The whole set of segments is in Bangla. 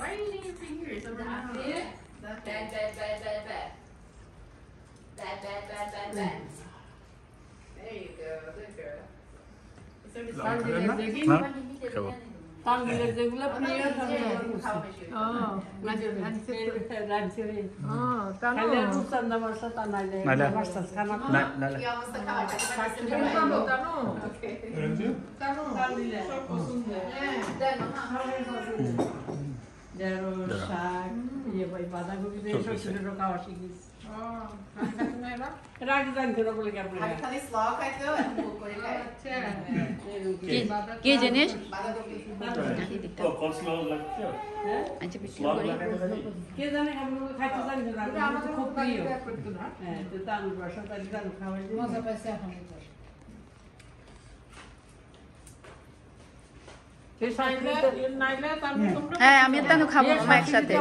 Why are you using your fingers? over That's my it. mouth? Bad, bad, bad, bad, bad. Bad, bad, bad, bad, bad. There you go. Good girl. Långkläderna? Ja. ইয়ে ভাই বাঁধাকপি দিয়ে Çok ছোট ছোট খাওয়া শিখিস Oh. কি জিনিস. আচ্ছা কে জানে খাইতে খুব প্রিয় হ্যাঁ তো তাই তালু খাওয়াই দিই। হ্যাঁ আমি তানু খাব একসাথে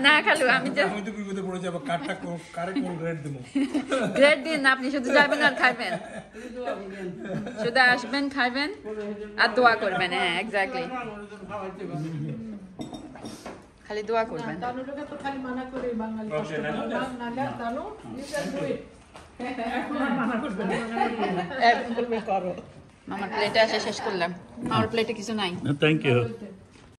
না খালু আমি আমি তো বিপদে পড়ে যাব কারটা কোন- কারে কোন গ্রেড দেবো গ্রেড দিন আপনি শুধু যাবেন আর খাবেন শুধু আসবেন খাবেন আর দোয়া করবেন হ্যাঁ এক্স্যাক্টলি খালি দোয়া করবেন তানু তো খালি মানা করে বাঙালি কষ্ট না তানু. মামার প্লেটে আসে শেষ করলাম। মামার প্লেটে কিছু নাই। Thank you.